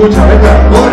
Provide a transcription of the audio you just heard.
escucha, venga.